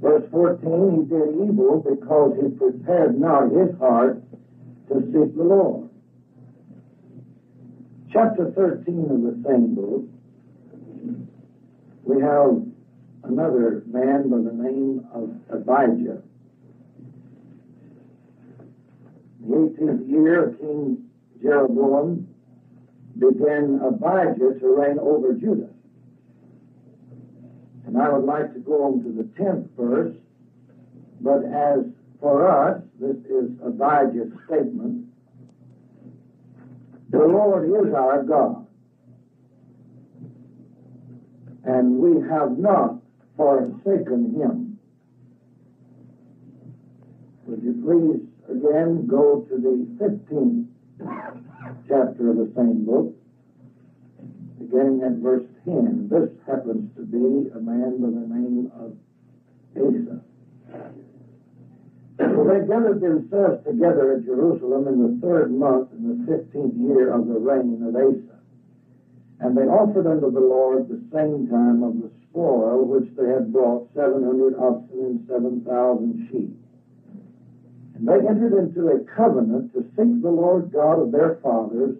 Verse 14, he did evil because he prepared not his heart to seek the Lord. Chapter 13 of the same book, we have another man by the name of Abijah. The 18th year of King Jeroboam began Abijah to reign over Judah. And I would like to go on to the 10th verse, but as for us, this is Abijah's statement. The Lord is our God, and we have not forsaken him. Would you please again go to the 15th chapter of the same book, beginning at verse 10. This happens to be a man by the name of Asa. So they gathered themselves together at Jerusalem in the third month in the fifteenth year of the reign of Asa. And they offered unto the Lord the same time of the spoil which they had brought, seven hundred oxen and seven thousand sheep. And they entered into a covenant to seek the Lord God of their fathers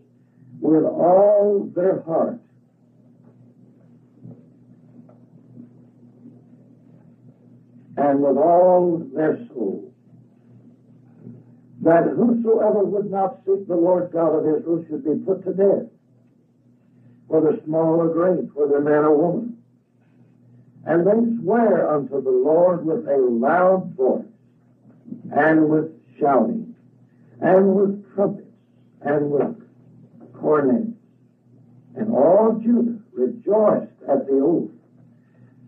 with all their heart. And with all their soul. That whosoever would not seek the Lord God of Israel should be put to death, whether small or great, whether man or woman. And they swear unto the Lord with a loud voice and with shouting, and with trumpets, and with cornets. And all Judah rejoiced at the oath,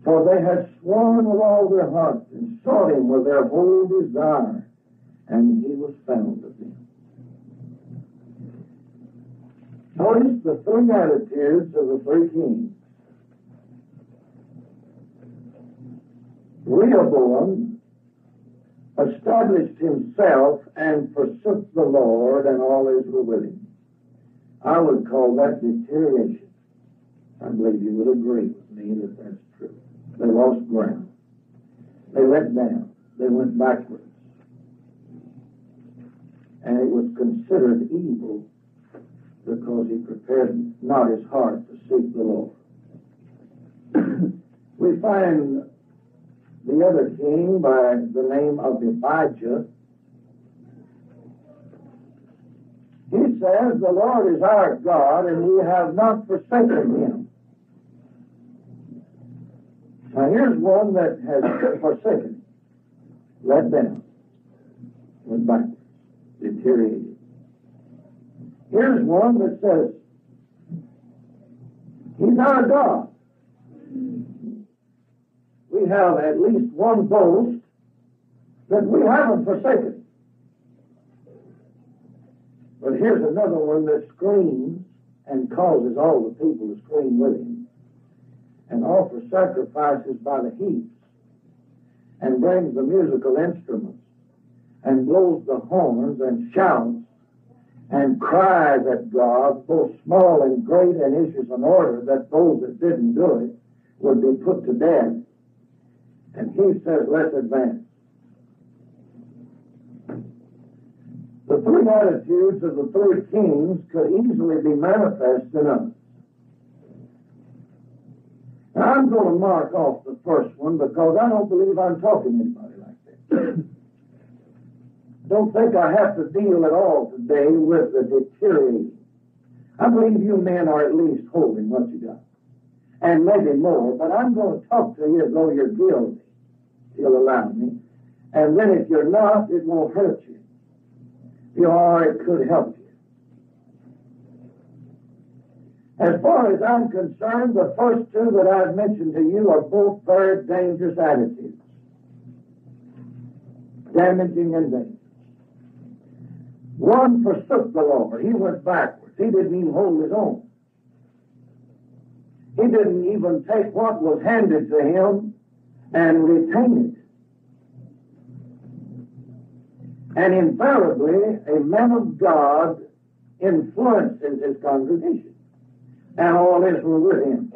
for they had sworn with all their hearts, and sought him with their whole desire, and he was found of them. Notice the three attitudes of the three kings. Rehoboam established himself and forsook the Lord and all Israel with him. I would call that deterioration. I believe you would agree with me that that's true. They lost ground. They let down. They went backwards. And it was considered evil because he prepared not his heart to seek the Lord. we find the other king by the name of Abijah. He says, The Lord is our God, and we have not forsaken him. Now here's one that has forsaken let down, went backwards, deteriorated. Here's one that says, He's our God we have at least one boast that we haven't forsaken. But here's another one that screams and causes all the people to scream with him and offers sacrifices by the heaps and brings the musical instruments and blows the horns and shouts and cries at God, both small and great, and issues an order that those that didn't do it would be put to death. And he says, let's advance. The three attitudes of the three kings could easily be manifest in us. Now, I'm going to mark off the first one because I don't believe I'm talking to anybody like that. don't think I have to deal at all today with the deteriorating. I believe you men are at least holding what you got. And maybe more, but I'm going to talk to you as though you're guilty you'll allow me. And then if you're not, it won't hurt you. You are, it could help you. As far as I'm concerned, the first two that I've mentioned to you are both very dangerous attitudes. Damaging and dangerous. One forsook the Lord. He went backwards. He didn't even hold his own. He didn't even take what was handed to him and retain it. And invariably, a man of God influences his congregation. and all Israel with him.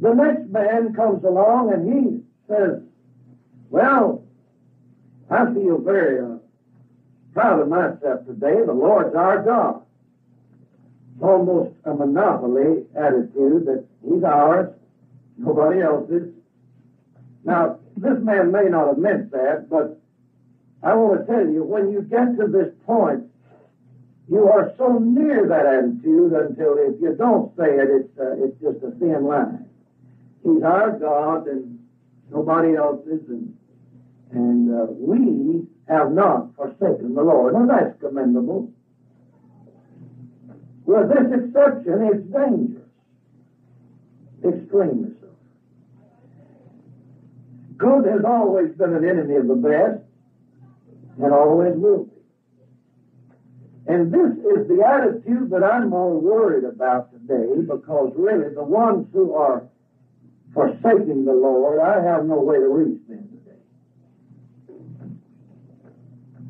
The next man comes along and he says, Well, I feel very uh, proud of myself today. The Lord's our God. Almost a monopoly attitude that He's ours, nobody else's. Now, this man may not have meant that, but I want to tell you, when you get to this point, you are so near that attitude until if you don't say it, it's, uh, it's just a thin line. He's our God and nobody else's, and, and uh, we have not forsaken the Lord. Now that's commendable. With this exception, it's dangerous. Extremely so. Good has always been an enemy of the best, and always will be. And this is the attitude that I'm more worried about today because really the ones who are forsaking the Lord, I have no way to reach them today.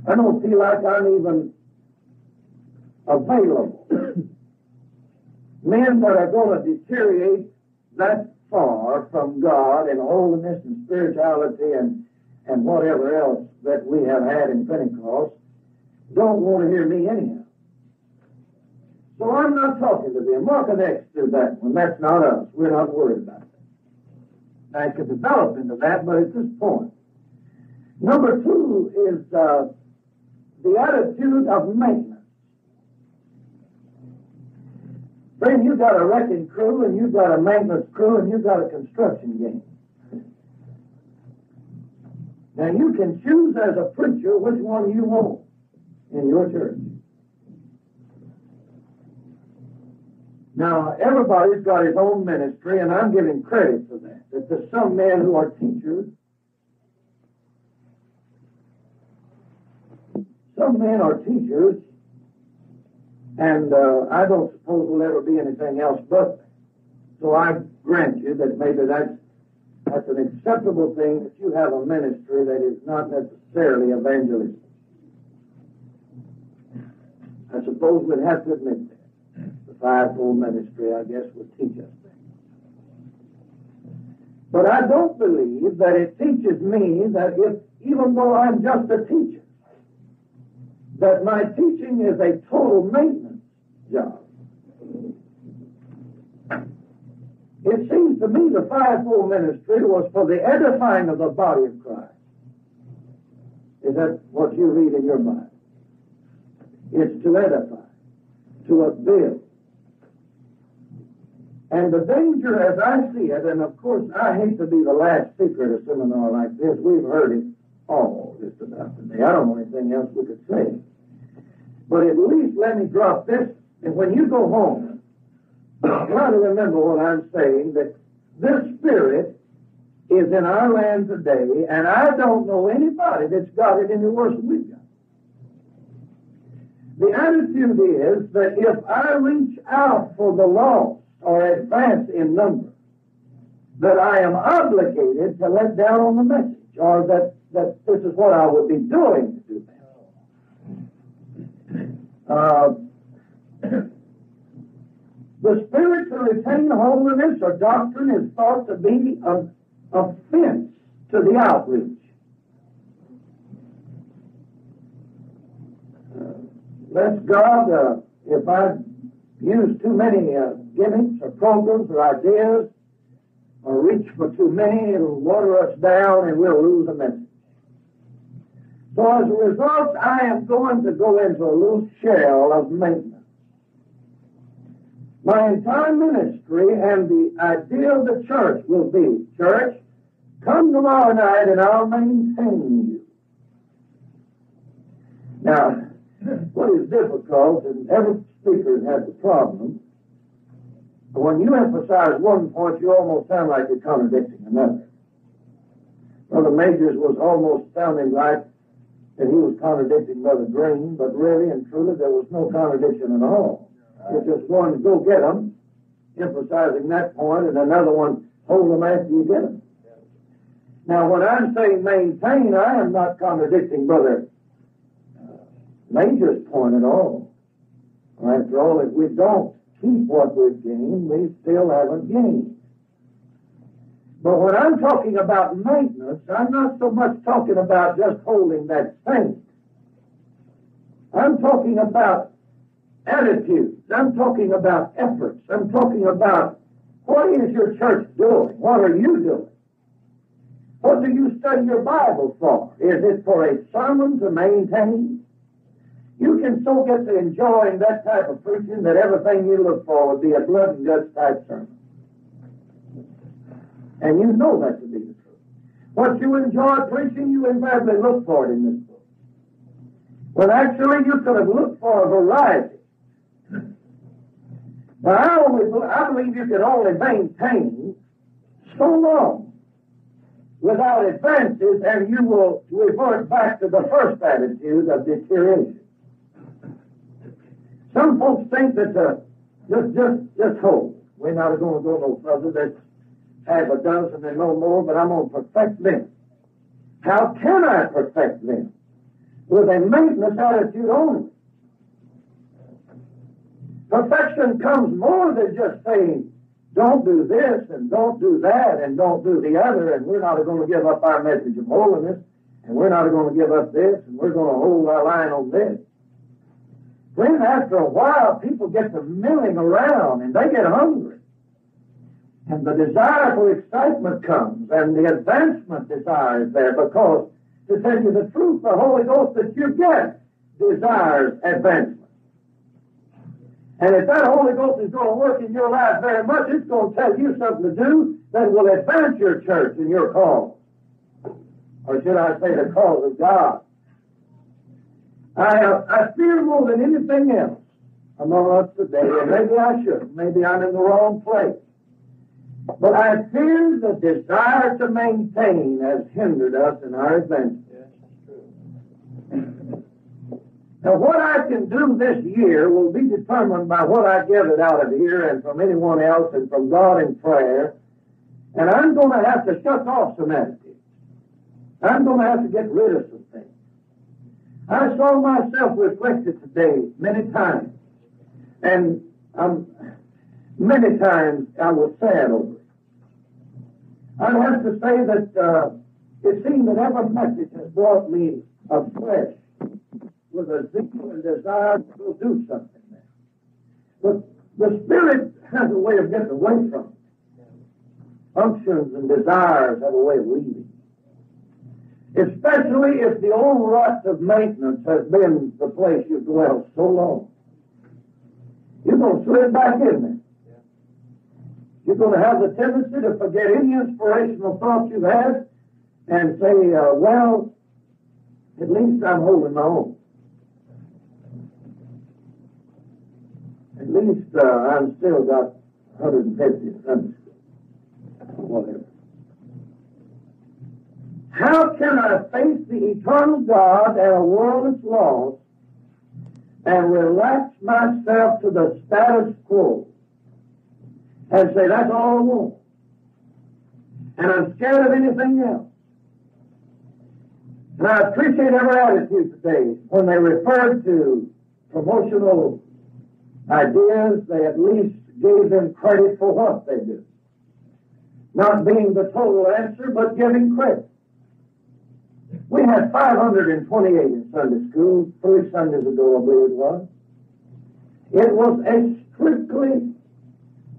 I don't feel like I'm even available. Men that are going to deteriorate that far from God and holiness and spirituality and, and whatever else that we have had in Pentecost don't want to hear me anyhow. So I'm not talking to them. Mark an X to that one. That's not us. We're not worried about that. I could develop into that, but at this point. Number two is uh, the attitude of maintenance. Friend, you've got a wrecking crew, and you've got a maintenance crew, and you've got a construction game. Now you can choose as a preacher which one you want in your church. Now, everybody's got his own ministry, and I'm giving credit for that. That there's some men who are teachers. Some men are teachers, and uh, I don't suppose there'll ever be anything else but that. So I grant you that maybe that's that's an acceptable thing that you have a ministry that is not necessarily evangelistic. I suppose we'd have to admit that. The fivefold ministry, I guess, would teach us that. But I don't believe that it teaches me that if, even though I'm just a teacher, that my teaching is a total maintenance job. It seems to me the fivefold ministry was for the edifying of the body of Christ. Is that what you read in your Bible? It's to edify, to upbuild. And the danger as I see it, and of course I hate to be the last speaker at a seminar like this, we've heard it all just about today. I don't know anything else we could say. But at least let me drop this, and when you go home, try to remember what I'm saying, that this spirit is in our land today, and I don't know anybody that's got it any worse than we've got. The attitude is that if I reach out for the lost or advance in number, that I am obligated to let down on the message, or that, that this is what I would be doing. Uh, the spirit to retain holiness or doctrine is thought to be an offense to the outreach. bless God, uh, if I use too many uh, gimmicks or programs or ideas or reach for too many, it'll water us down and we'll lose a message. So as a result, I am going to go into a loose shell of maintenance. My entire ministry and the idea of the church will be, church, come tomorrow night and I'll maintain you. Now, what is difficult, and every speaker has the problem, when you emphasize one point, you almost sound like you're contradicting another. Brother Majors was almost sounding like that he was contradicting Brother Green, but really and truly there was no contradiction at all. It's just one, go get them, emphasizing that point, and another one, hold them after you get them. Now, when I'm saying maintain, I am not contradicting Brother uh, Major's point at all. after all, if we don't keep what we've gained, we still haven't gained. But when I'm talking about maintenance, I'm not so much talking about just holding that thing. I'm talking about attitudes. I'm talking about efforts. I'm talking about what is your church doing? What are you doing? What do you study your Bible for? Is it for a sermon to maintain? You can so get to enjoying that type of preaching that everything you look for would be a blood and guts type sermon. And you know that to be the truth. What you enjoy preaching, you invariably look for it in this book. But actually, you could have looked for a variety. But I, always, I believe you can only maintain so long without advances, and you will revert back to the first attitude of deterioration. Some folks think that uh, just just just hold. We're not going to go no further. There's half a dozen and no more, but I'm going to perfect them. How can I perfect them? With a maintenance attitude only. Perfection comes more than just saying, don't do this and don't do that and don't do the other, and we're not going to give up our message of holiness, and we're not going to give up this, and we're going to hold our line on this. Then after a while, people get to milling around and they get hungry. And the desire for excitement comes and the advancement desire is there because, to tell you the truth, the Holy Ghost that you get desires advancement. And if that Holy Ghost is going to work in your life very much, it's going to tell you something to do that will advance your church and your cause. Or should I say the cause of God. I, uh, I fear more than anything else among us today, and maybe I should. Maybe I'm in the wrong place. But I fear the desire to maintain has hindered us in our advancement. Now, what I can do this year will be determined by what I it out of here and from anyone else and from God in prayer. And I'm going to have to shut off some attitudes. I'm going to have to get rid of some things. I saw myself reflected today many times. And um, many times I was sad over it. I have to say that uh, it seemed that every message has brought me a flesh with a zeal and desire to do something there. But the Spirit has a way of getting away from it. Functions and desires have a way of leaving. Especially if the old rut of maintenance has been the place you've dwelt so long. You're going to slip back in there. You're going to have the tendency to forget any inspirational thoughts you've had and say, uh, well, at least I'm holding my own. At least uh, I'm still got 150 Sunday school. Whatever. How can I face the eternal God and a world that's lost and relax myself to the status quo and say, that's all I want. And I'm scared of anything else. And I appreciate every attitude today. When they referred to promotional ideas, they at least gave them credit for what they do. Not being the total answer, but giving credit. We had 528 in Sunday school three Sundays ago, I believe it was. It was a strictly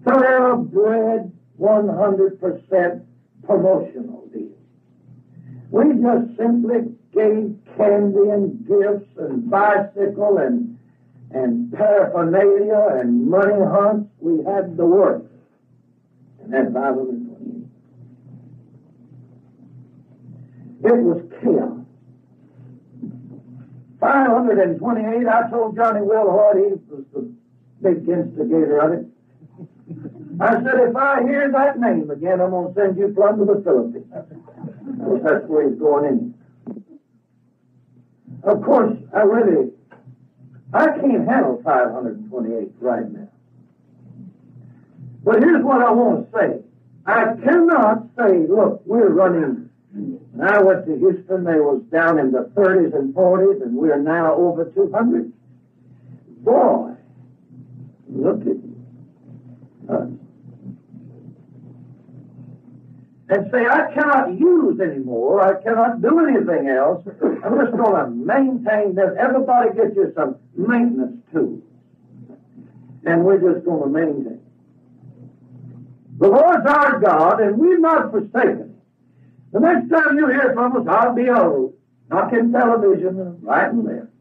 thoroughbred, 100% promotional deal. We just simply gave candy and gifts and bicycle and and paraphernalia and money hunts. We had the work. And that 528. It was chaos. 528, I told Johnny Wilhart, he was the big instigator of it. I said, if I hear that name again, I'm going to send you plumb to the Philippines. Because that's where he's going in. Of course, I really, I can't handle 528 right now. But here's what I want to say. I cannot say, look, we're running when I went to Houston, they was down in the 30s and 40s, and we're now over 200. Boy, Look at us. And say, I cannot use anymore. I cannot do anything else. I'm just going to maintain this. Everybody get you some maintenance tools. And we're just going to maintain. The Lord's our God, and we're not forsaken The next time you hear from us, I'll be old, knocking television right and left.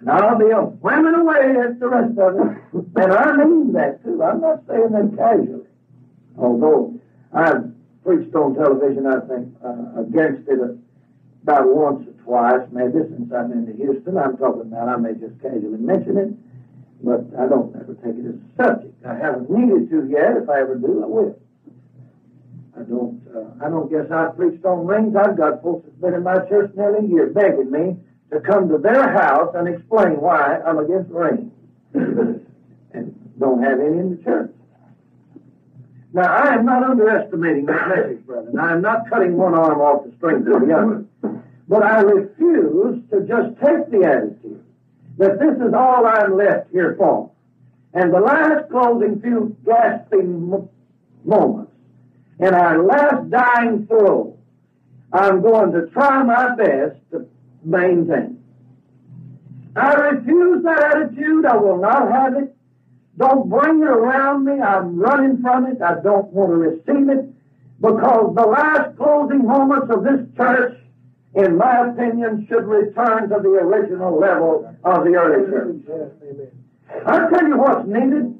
And I'll be whamming away at the rest of it. and I mean that too. I'm not saying that casually. Although I've preached on television, I think, uh, against it about once or twice, maybe since I've been to Houston. I'm talking about, I may just casually mention it, but I don't ever take it as a subject. I haven't needed to yet. If I ever do, I will. I don't, uh, I don't guess I've preached on rings. I've got folks that's been in my church nearly a year begging me to come to their house and explain why I'm against rain and don't have any in the church. Now, I am not underestimating that message, brethren. I am not cutting one arm off the strength of the other. But I refuse to just take the attitude that this is all I'm left here for. And the last closing few gasping moments in our last dying throw, I'm going to try my best to maintain. I refuse that attitude. I will not have it. Don't bring it around me. I'm running from it. I don't want to receive it because the last closing moments of this church, in my opinion, should return to the original level of the early church. I'll tell you what's needed.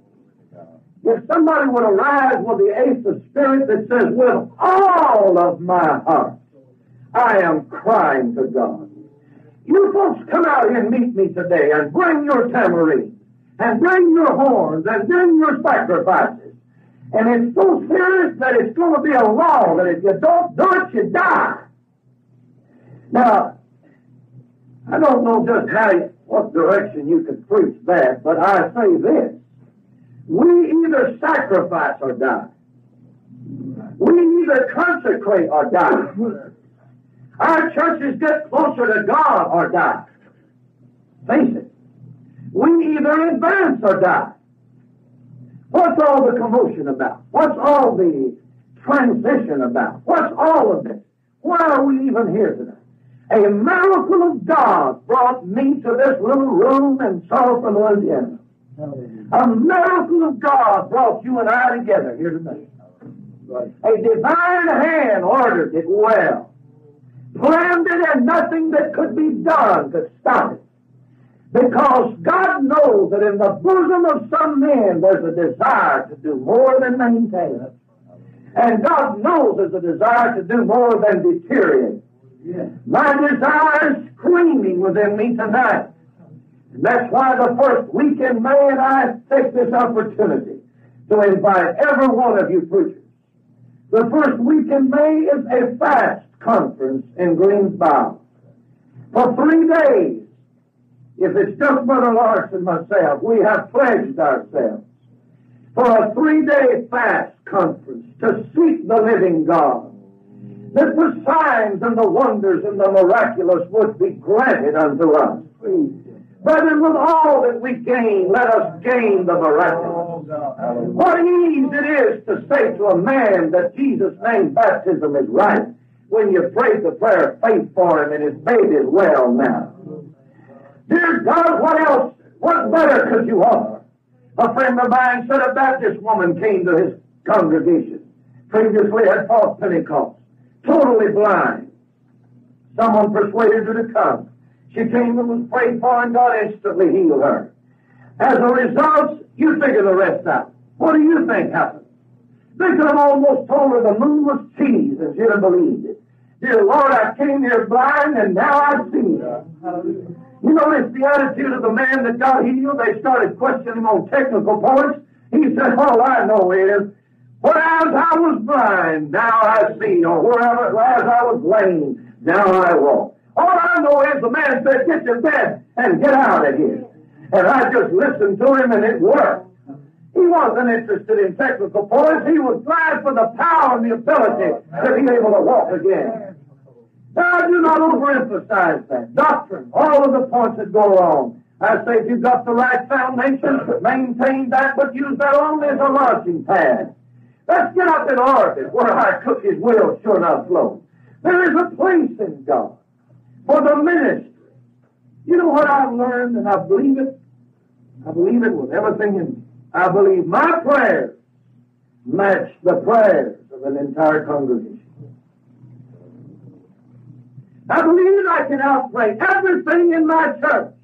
If somebody would arise with the Asa spirit that says, with all of my heart, I am crying to God. You folks come out here and meet me today and bring your tambourine and bring your horns and bring your sacrifices. And it's so serious that it's going to be a law that if you don't do it, you die. Now, I don't know just how, what direction you can preach that, but I say this. We either sacrifice or die. We either consecrate or die. Our churches get closer to God or die. Face it. We either advance or die. What's all the commotion about? What's all the transition about? What's all of this? Why are we even here today? A miracle of God brought me to this little room in Sulphur, Louisiana. A miracle of God brought you and I together here tonight. A divine hand ordered it well, planned it, and nothing that could be done could stop it. Because God knows that in the bosom of some men there's a desire to do more than maintain it. And God knows there's a desire to do more than deteriorate. My desire is screaming within me tonight. And that's why the first week in May and I take this opportunity to invite every one of you preachers. The first week in May is a fast conference in Greensboro. For three days, if it's just Brother Lars and myself, we have pledged ourselves for a three-day fast conference to seek the living God. That the signs and the wonders and the miraculous would be granted unto us. Brethren, with all that we gain, let us gain the miraculous. Oh, what ease it is to say to a man that Jesus' name baptism is right when you pray the prayer of faith for him and his baby is well now. Dear God, what else, what better could you offer? A friend of mine said a Baptist woman came to his congregation. Previously had false Pentecost. Totally blind. Someone persuaded her to come. She came and was prayed for and God instantly healed her. As a result, you figure the rest out. What do you think happened? They could have almost told her the moon was cheese and she'd have believed. Dear Lord, I came here blind and now I see. You notice the attitude of the man that got healed? They started questioning him on technical points. He said, All I know is, whereas I was blind, now I see, or whereas I was lame, now I walk. All I know is the man said, Get your bed and get out of here. And I just listened to him and it worked. He wasn't interested in technical points. He was glad for the power and the ability to be able to walk again. Now, I do not overemphasize that. Doctrine, all of the points that go along. I say if you've got the right foundation, maintain that, but use that only as a launching pad. Let's get up in orbit where our cookies will sure enough float. There is a place in God for the ministry. You know what I've learned, and I believe it? I believe it with everything in me. I believe my prayers match the prayers of an entire congregation. I believe I can outplay everything in my church.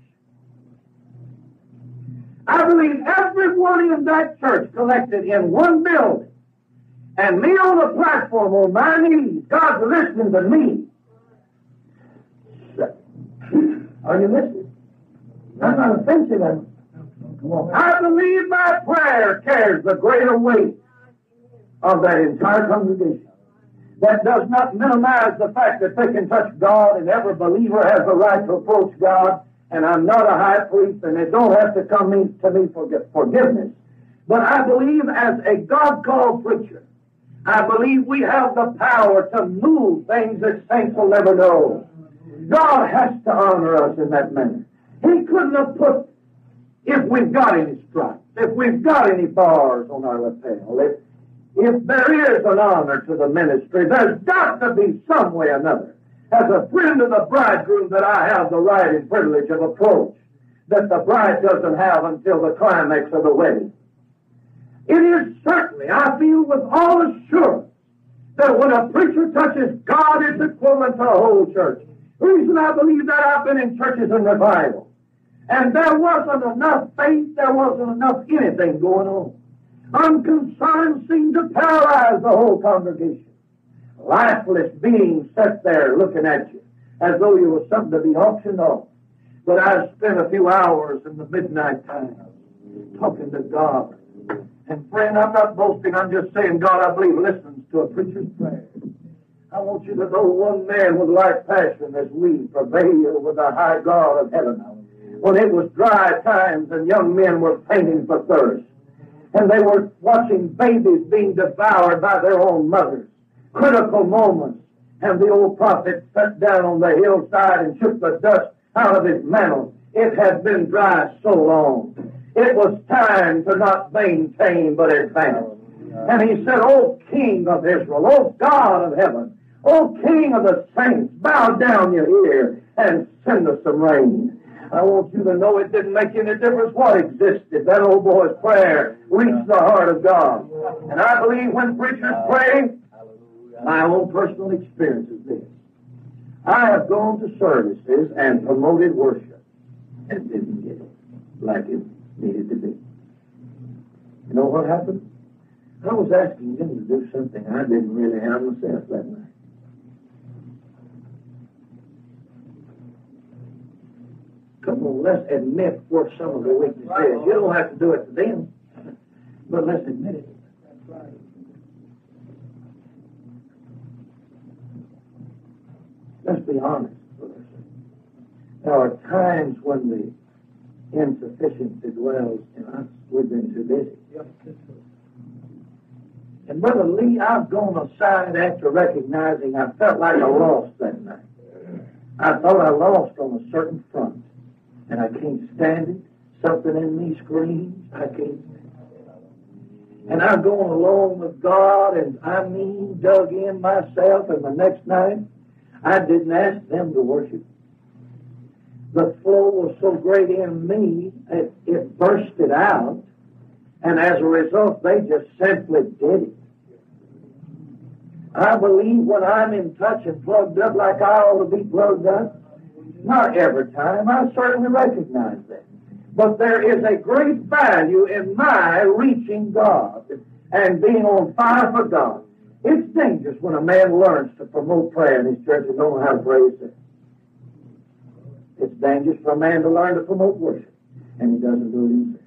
I believe everyone in that church collected in one building and me on the platform on my knees, God's listening to me. Are you listening? That's not offensive. I believe my prayer carries the greater weight of that entire congregation. That does not minimize the fact that they can touch God and every believer has the right to approach God and I'm not a high priest and they don't have to come to me for forgiveness. But I believe as a God-called preacher, I believe we have the power to move things that saints will never know. God has to honor us in that manner. He couldn't have put, if we've got any stripes, if we've got any bars on our lapel, if, if there is an honor to the ministry, there's got to be some way or another. As a friend of the bridegroom that I have the right and privilege of approach that the bride doesn't have until the climax of the wedding. It is certainly, I feel with all assurance, that when a preacher touches God, it's equivalent to a whole church. The reason I believe that I've been in churches in revival. And there wasn't enough faith, there wasn't enough anything going on. Unconcern seemed to paralyze the whole congregation. Lifeless beings sat there looking at you as though you were something to be auctioned off. But I spent a few hours in the midnight time talking to God and friend, I'm not boasting. I'm just saying God, I believe, listens to a preacher's prayer. I want you to know one man with like passion as we prevail with the high God of heaven. When it was dry times and young men were fainting for thirst, and they were watching babies being devoured by their own mothers. Critical moments, and the old prophet sat down on the hillside and shook the dust out of his mantle. It had been dry so long. It was time to not maintain but advance. And he said, O King of Israel, O God of heaven, O King of the saints, bow down your ear and send us some rain. I want you to know it didn't make any difference what existed. That old boy's prayer reached the heart of God. And I believe when preachers pray, my own personal experience is this. I have gone to services and promoted worship and didn't get it like it needed to be. You know what happened? I was asking him to do something I didn't really have myself that night. Let's admit what some of the weakness is. You don't have to do it to them, but let's admit it. Let's be honest. There are times when the insufficiency dwells in us. We've been too busy. And Brother Lee, I've gone aside after recognizing I felt like I lost that night. I thought I lost on a certain front. And I can't stand it. Something in me screams, I can't stand it. And I'm going along with God and I mean dug in myself and the next night I didn't ask them to worship the flow was so great in me, it, it bursted out, and as a result, they just simply did it. I believe when I'm in touch and plugged up like I ought to be plugged up, not every time, I certainly recognize that. But there is a great value in my reaching God and being on fire for God. It's dangerous when a man learns to promote prayer in his church and don't know how to pray himself. It's dangerous for a man to learn to promote worship, and he doesn't do it himself.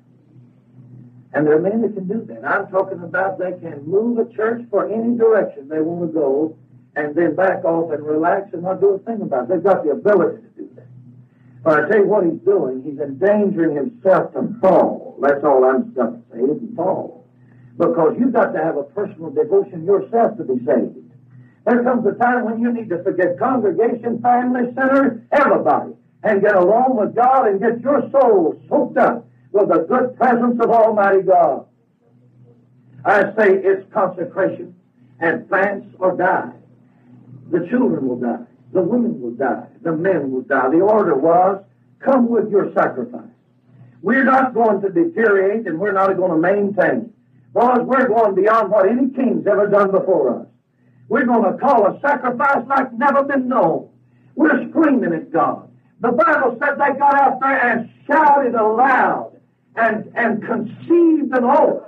And there are men that can do that. I'm talking about they can move a church for any direction they want to go, and then back off and relax and not do a thing about it. They've got the ability. But I tell you what he's doing, he's endangering himself to fall. That's all I'm stuck to say, is fall. Because you've got to have a personal devotion yourself to be saved. There comes a time when you need to forget congregation, family, sinner, everybody and get along with God and get your soul soaked up with the good presence of Almighty God. I say it's consecration, advance or die. The children will die. The women will die. The men would die. The order was, come with your sacrifice. We're not going to deteriorate and we're not going to maintain. Because we're going beyond what any king's ever done before us. We're going to call a sacrifice like never been known. We're screaming at God. The Bible said they got out there and shouted aloud and, and conceived an oath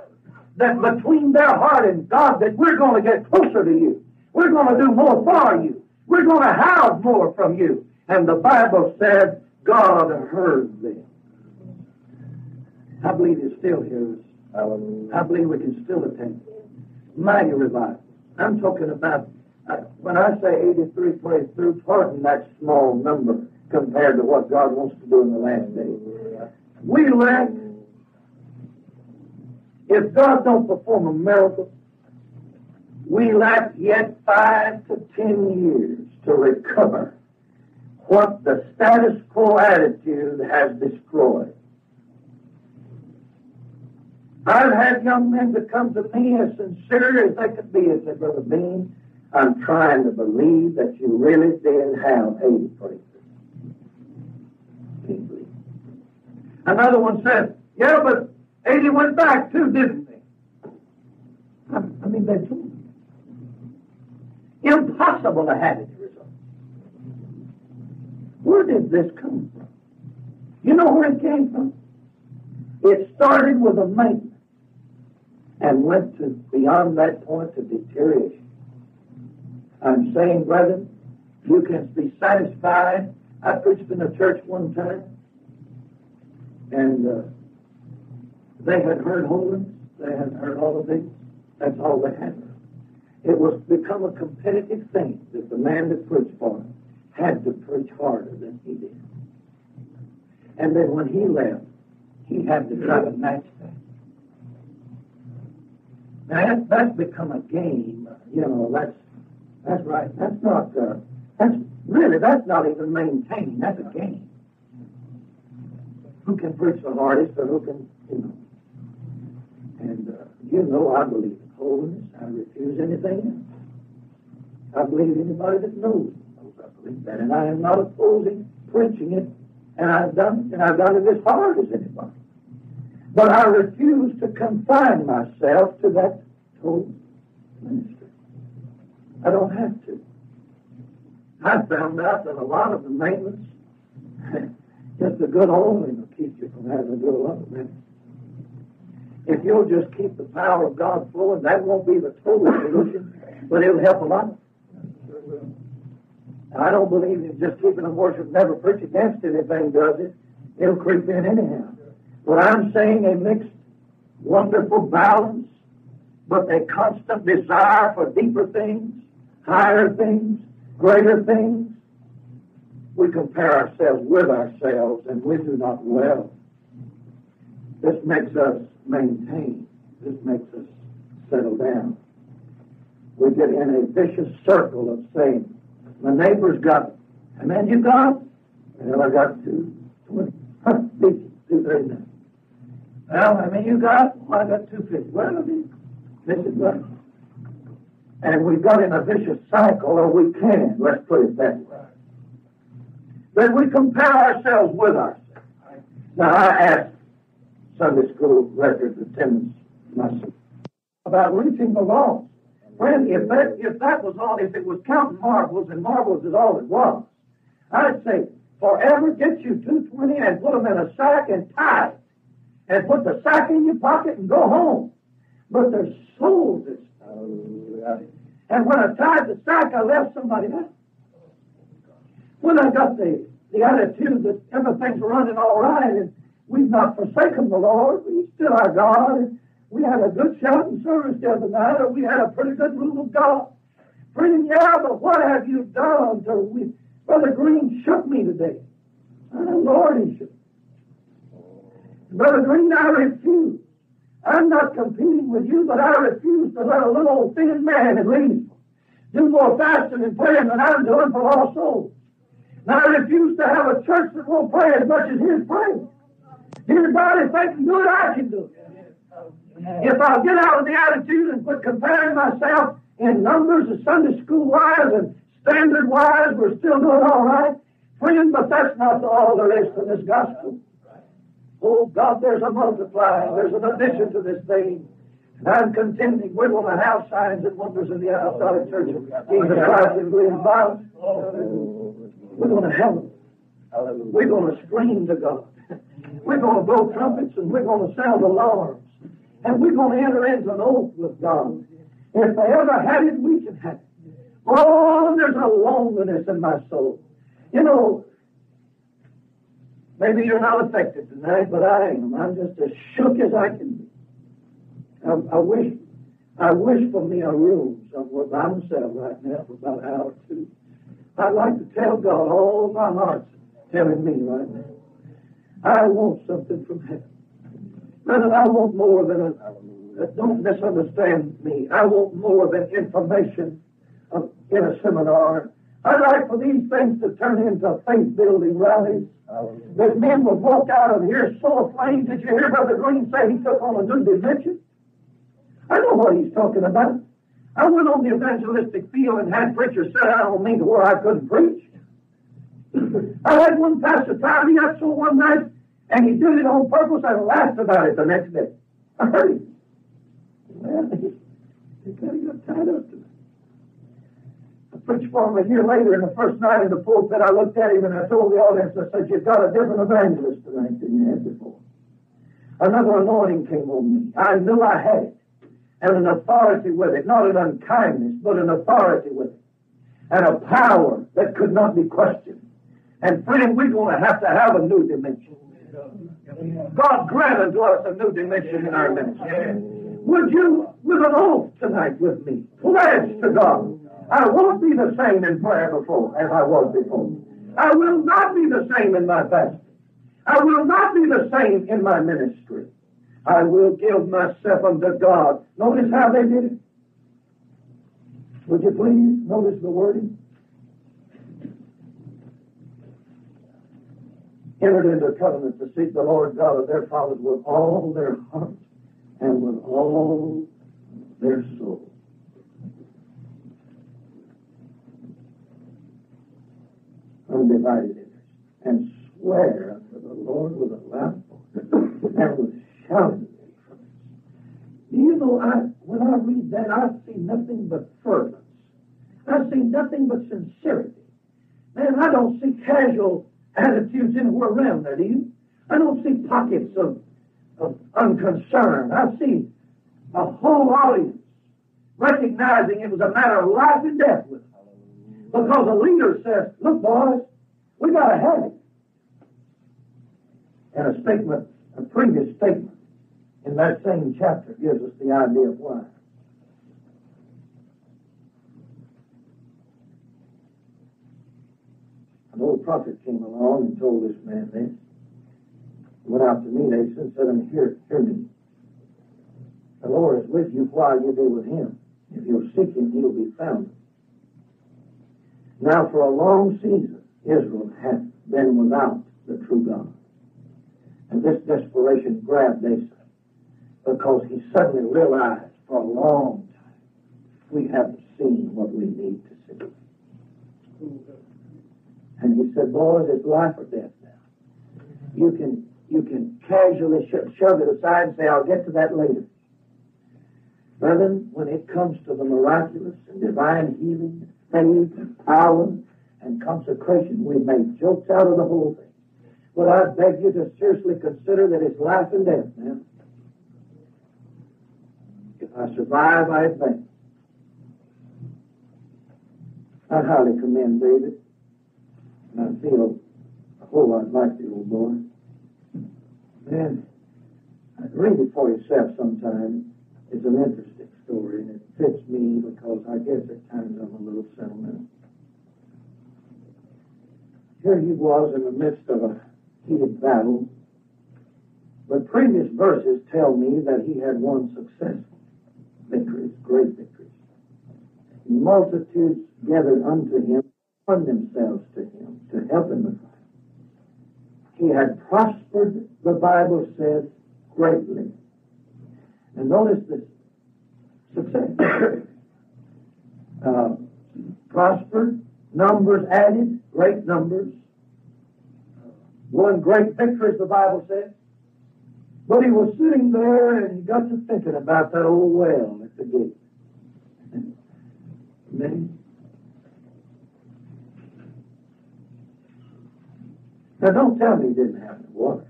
that between their heart and God that we're going to get closer to you. We're going to do more for you. We're going to have more from you. And the Bible said God heard them. I believe He still hears. I believe we can still attain mighty revival. I'm talking about uh, when I say 83 through, pardon that small number compared to what God wants to do in the last days. We lack if God don't perform a miracle, we lack yet five to ten years to recover what the status quo attitude has destroyed. I've had young men to come to me as sincere as they could be and say, Brother Bean, I'm trying to believe that you really did have 80 praisers. Can't believe. Another one said, Yeah, but 80 went back too, didn't they? I, mean, they me. Impossible to have it result. Where did this come from? You know where it came from? It started with a maintenance and went to beyond that point to deterioration. I'm saying, brethren, you can be satisfied. I preached in a church one time, and uh, they had heard holiness. They had heard all of these. That's all they had. It was become a competitive thing that the man that preached for him had to preach harder than he did. And then when he left, he had to try to match that. Now, that's become a game. You know, that's that's right. That's not. Uh, that's really. That's not even maintaining. That's a game. Who can preach the hardest, or who can, you know? And uh, you know, I believe in holiness. I refuse anything. I believe anybody that knows knows I believe that, and I am not opposing preaching it. And I've done, and I've done it as hard as anybody. But I refuse to confine myself to that total ministry. I don't have to. I found out that a lot of the maintenance, just a good oiling will keep you from having a of maintenance. If you'll just keep the power of God flowing, that won't be the total solution, but it'll help a lot. I don't believe in just keeping them worship, never preach against anything, does it? It'll creep in anyhow. What I'm saying, a mixed, wonderful balance, but a constant desire for deeper things, higher things, greater things. We compare ourselves with ourselves, and we do not well. This makes us maintain. This makes us settle down. We get in a vicious circle of saying, my neighbor's got, and then you got, well, I got two, twenty, two, three now. Well, I mean, you got, well, I got two fifty. Well, I mean, this is what. And we got in a vicious cycle, or we can, let's put it that way. Then we compare ourselves with ourselves. Now, I asked Sunday school record attendance myself about reaching the lost. Friend, if that, if that was all, if it was counting marbles and marbles is all it was, I'd say, forever get you 220 and put them in a sack and tie it. And put the sack in your pocket and go home. But there's souls this And when I tied the sack, I left somebody else. When I got the, the attitude that everything's running all right and we've not forsaken the Lord, He's still our God, we had a good shouting service the other night, or we had a pretty good rule of God. Friend, yeah, but what have you done to we? Brother Green shook me today. Oh, Lord, he shook. Brother Green, I refuse. I'm not competing with you, but I refuse to let a little old thin man at least do more fasting and praying than I'm doing for lost souls. And I refuse to have a church that won't pray as much as his prays. If they can do it, I can do it. If I'll get out of the attitude and quit comparing myself in numbers of Sunday school wise and standard wise, we're still doing all right. Friend, but that's not all there is to this gospel. Oh God, there's a multiplying, there's an addition to this thing. I'm contending we're going to have signs and wonders in the apostolic church of Jesus Christ in Glen. We're going to have. We're going to scream to God. We're going to blow trumpets and we're going to sound alarms. And we're going to enter into an oath with God. If they ever had it, we can have it. Oh, there's a loneliness in my soul. You know, maybe you're not affected tonight, but I am. I'm just as shook as I can be. I, I wish, I wish for me a room somewhere by myself right now for about an hour or two. I'd like to tell God all my heart's telling me right now. I want something from heaven. Brother, I want more than a, don't misunderstand me. I want more than information of, in a seminar. I'd like for these things to turn into faith building rallies. That men would walk out of here so aflame. Did you hear Brother Green say he took on a new dimension? I know what he's talking about. I went on the evangelistic field and had preachers say I don't mean to where I couldn't preach. I had one pastor try me out so one night, and he did it on purpose and laughed about it the next day. I heard him. Well, he, kind of got tied up to it. I preached for him a year later, and the first night in the pulpit, I looked at him and I told the audience, I said, You've got a different evangelist tonight than you had before. Another anointing came on me. I knew I had it and an authority with it, not an unkindness, but an authority with it, and a power that could not be questioned. And friend, we're going to have to have a new dimension. God grant unto us a new dimension in our ministry. Would you, with an oath tonight with me, pledge to God, I won't be the same in prayer before as I was before. I will not be the same in my fasting. I will not be the same in my ministry. I will give myself unto God. Notice how they did it. Would you please notice the wording? Entered into a covenant to seek the Lord God of their fathers with all their heart and with all their soul. Undivided interest. And swear unto the Lord with a loud voice and with shouting. Do you know, I, when I read that, I see nothing but fervence. I see nothing but sincerity. Man, I don't see casual attitudes anywhere around there, do you? I don't see pockets of, of unconcern. I see a whole audience recognizing it was a matter of life and death with them. Because the leader says, look, boys, we got to have it. And a statement, a previous statement in that same chapter gives us the idea of why. An old prophet came along and told this man this. He went out to Asa and said, and hear, hear me. The Lord is with you while you be with him. If you'll seek him, he'll be found. Now, for a long season, Israel had been without the true God. And this desperation grabbed Asa because he suddenly realized for a long time we haven't seen what we need to see. And he said, boys, it's life or death now. You can you can casually sh- shove it aside and say, I'll get to that later. Brethren, when it comes to the miraculous and divine healing, faith and power and consecration, we make jokes out of the whole thing. But I beg you to seriously consider that it's life and death now. If I survive, I advance. I highly commend David. I feel a whole lot like the old boy. Man, read it for yourself sometime. It's an interesting story, and it fits me because I guess at times I'm a little sentimental. Here he was in the midst of a heated battle, but previous verses tell me that he had won successful victories, great victories. Multitudes gathered unto him themselves to him to help him the fight. He had prospered, the Bible says, greatly. And notice this success. uh, prospered, numbers added, great numbers. Won great victories, the Bible says. But he was sitting there and he got to thinking about that old well at the gate. Amen. Now don't tell me he didn't have any water.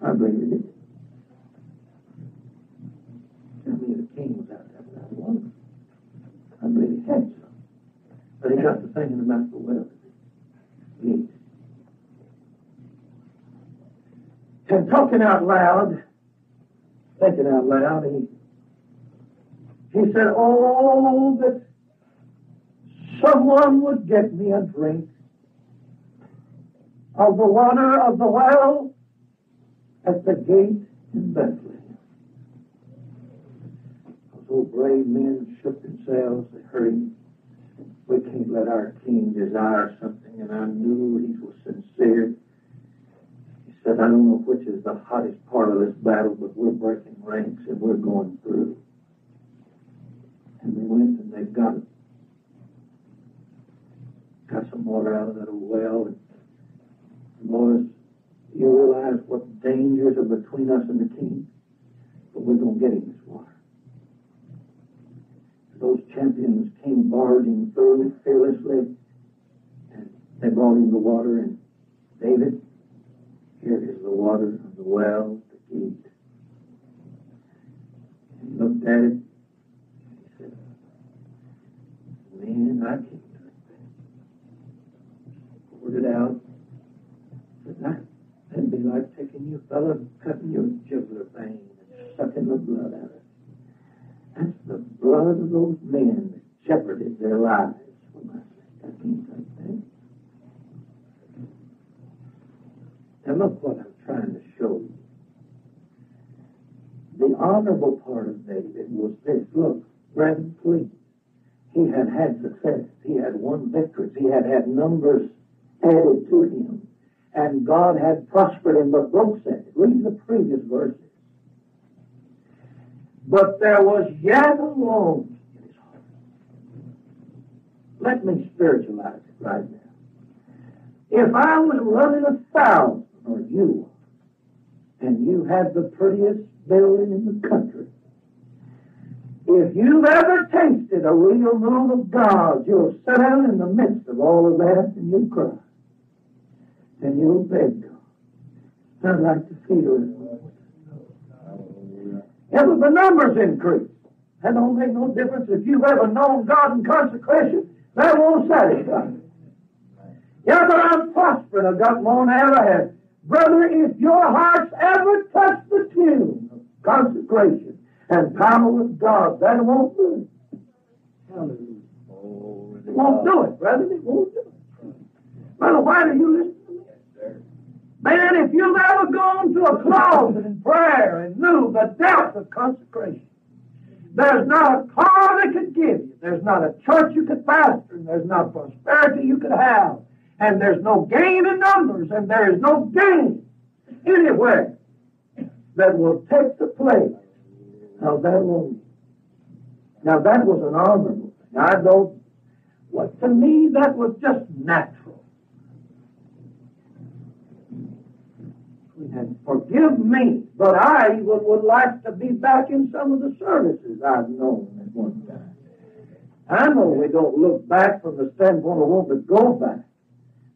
I believe he did. Tell me the king was out there without water. I believe he had some. But he got to thinking about the well. Yes. And talking out loud, thinking out loud, he he said, Oh, that someone would get me a drink of the water of the well at the gate in Bethlehem. Old brave men shook themselves. They hurried. We can't let our king desire something, and I knew he was sincere. He said, I don't know which is the hottest part of this battle, but we're breaking ranks and we're going through. And they went and they got got some water out of that old well. And Boys, you realize what dangers are between us and the king, but we're going to get him this water. Those champions came barging through fearlessly, and they brought him the water. And David, here is the water of the well, the gate. And he looked at it. He said, "Man, I can't that." Poured it out. "That that'd be like taking your fellow and cutting your jugular vein and sucking the blood out of it. That's the blood of those men that shepherded their lives for my sake. I can't drink that." Now look what I'm trying to show you. The honorable part of David was this. Look, brethren, please. He had had success. He had won victories. He had had numbers added to him. And God had prospered him. The Brooks said, read the previous verses. But there was yet a longing in his heart. Let me spiritualize it right now. If I was running a thousand, or you, and you had the prettiest building in the country, if you've ever tasted a real move of God, you'll sit down in the midst of all of that and you'll cry. And you'll beg. I'd like to feel it. Yeah, but the numbers increase. That don't make no difference if you've ever known God in consecration. That won't satisfy you. Yeah, but I'm prospering. I've got more than I ever had. Brother, if your hearts ever touch the tune of consecration and power with God, that won't do it. Hallelujah. It won't do it, brother. It won't do it. Brother, why do you listen? Man, if you've ever gone to a closet in prayer and knew the depth of consecration, there's not a car they could give you. There's not a church you could pastor. And there's not prosperity you could have. And there's no gain in numbers. And there is no gain anywhere that will take the place of that longing. Now that was an honorable thing. I don't, what to me that was just natural. And forgive me, but I would, would like to be back in some of the services I've known at one time. I know we don't look back from the standpoint of wanting to go back,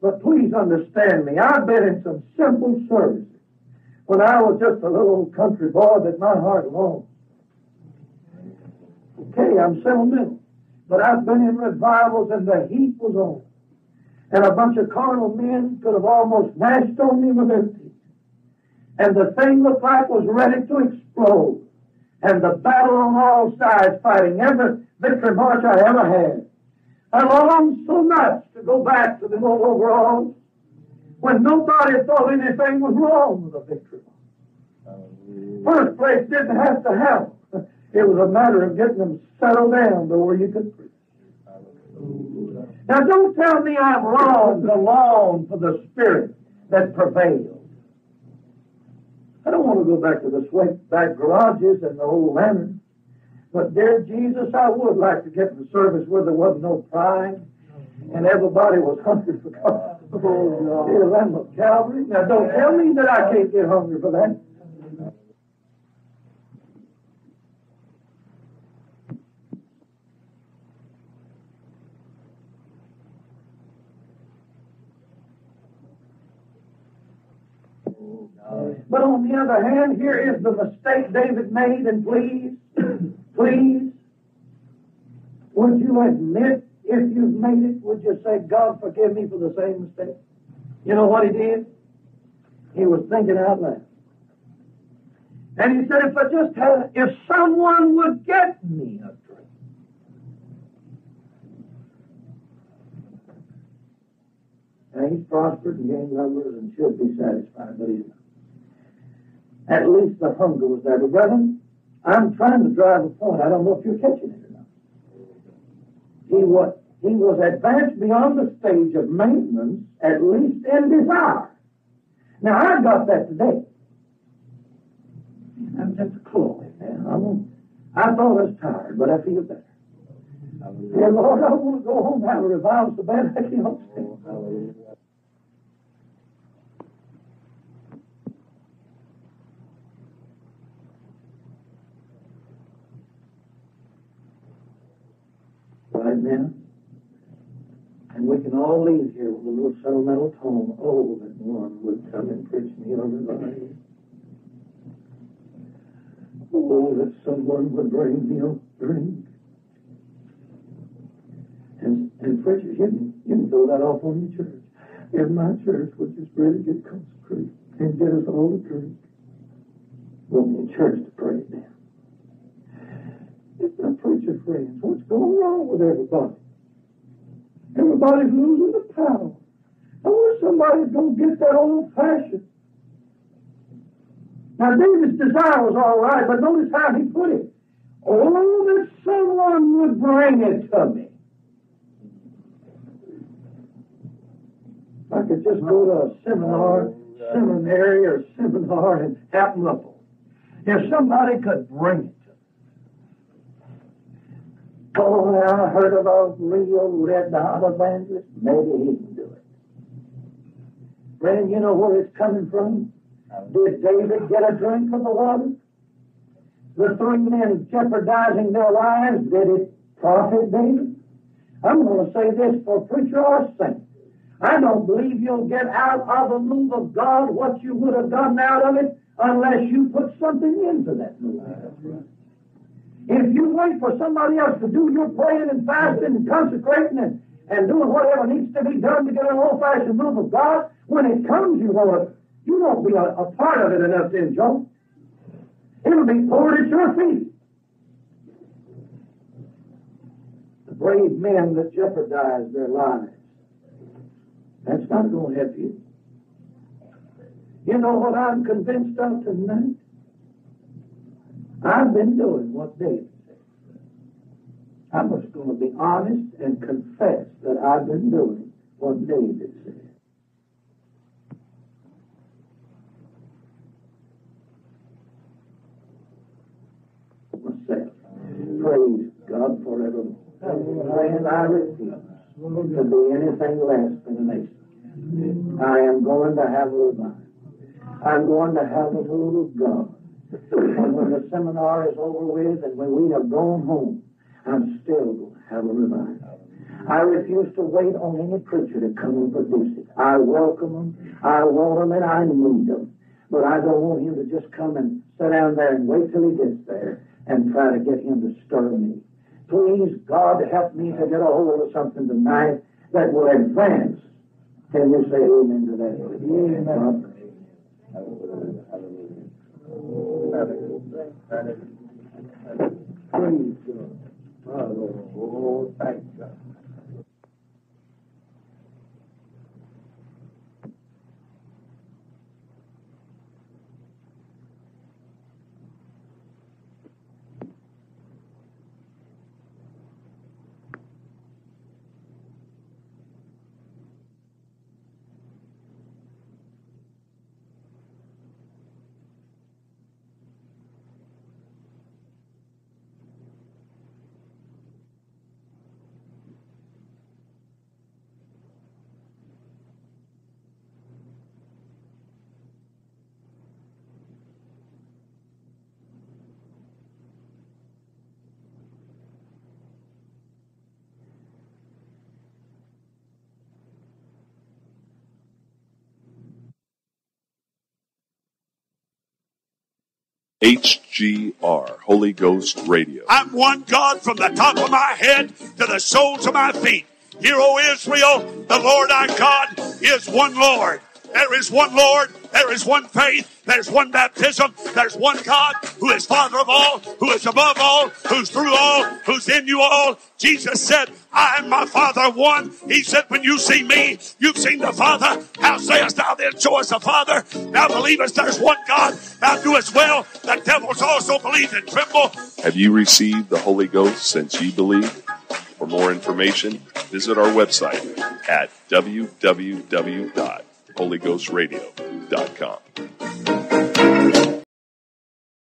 but please understand me. I've been in some simple services when I was just a little country boy that my heart longed. Okay, I'm sentimental, but I've been in revivals and the heat was on, and a bunch of carnal men could have almost gnashed on me with their teeth and the thing looked like was ready to explode. And the battle on all sides fighting every victory march I ever had. I longed so much to go back to the old overalls when nobody thought anything was wrong with the victory. First place didn't have to help. It was a matter of getting them settled down to where you could preach. Now don't tell me I'm wrong to long for the spirit that prevails. I don't want to go back to the swept back garages and the old lanterns. But dear Jesus, I would like to get the service where there wasn't no pride and everybody was hungry for God. Oh, dear Lamb of Calvary. Now don't tell me that I can't get hungry for that. But on the other hand, here is the mistake David made, and please, please, would you admit if you've made it, would you say, God forgive me for the same mistake? You know what he did? He was thinking out loud. And he said, if I just had, if someone would get me a drink. And he's prospered and gained numbers and should be satisfied, but he's not. At least the hunger was there. But brethren, I'm trying to drive a point. I don't know if you're catching it or not. He was, he was advanced beyond the stage of maintenance, at least in desire. Now, I got that today. I'm just a Chloe, man. I'm, I thought I was tired, but I feel better. Dear Lord, I want to go home and have a revival so bad I can't stand. Oh, Right And we can all leave here with a little sentimental tone. Oh, that one would come and preach me on revival. Oh, that someone would bring me a drink. And, and preachers, you can, you can throw that off on your church. If my church would just really get consecrated and get us all a drink, we'll need church to pray down. Preacher friends. What's going wrong with everybody? Everybody's losing the power. I wish somebody's going to get that old fashioned. Now, David's desire was all right, but notice how he put it. Oh, that someone would bring it to me. I could just go to a seminar, seminary or seminar in Hatmaple. If somebody could bring it. Oh, I heard of a real red hot evangelist. Maybe he can do it. Friend, you know where it's coming from? Did David get a drink of the water? The three men jeopardizing their lives, did it profit David? I'm going to say this for preacher or saint. I don't believe you'll get out of the move of God what you would have gotten out of it unless you put something into that move. If you wait for somebody else to do your praying and fasting and consecrating and, and doing whatever needs to be done to get an old-fashioned move of God, when it comes, you won't, you won't be a, a part of it enough to enjoy. It'll be poured at your feet. The brave men that jeopardize their lives that's not going to help you. You know what I'm convinced of tonight? I've been doing what David said. I'm just going to be honest and confess that I've been doing what David said. Myself. Praise God forevermore. Friend, I refuse to be anything less than a nation. I am going to have a revival. I'm going to have a of God. And when the seminar is over with and when we have gone home, I'm still going to have a revival. I refuse to wait on any preacher to come and produce it. I welcome them, I want them, and I need them. But I don't want him to just come and sit down there and wait till he gets there and try to get him to stir me. Please, God, help me to get a hold of something tonight that will advance. Can you say amen to that? Amen. Praise God. Oh, thank God. HGR, Holy Ghost Radio. I'm one God from the top of my head to the soles of my feet. Hear, O Israel, the Lord our God is one Lord. There is one Lord. There is one faith. There's one baptism. There's one God who is Father of all, who is above all, who's through all, who's in you all. Jesus said, I and my Father one. He said, when you see me, you've seen the Father. How sayest thou show us the Father? Thou believest there's one God. Thou doest well. The devils also believe and tremble. Have you received the Holy Ghost since you believe? For more information, visit our website at www.holyghostradio.com.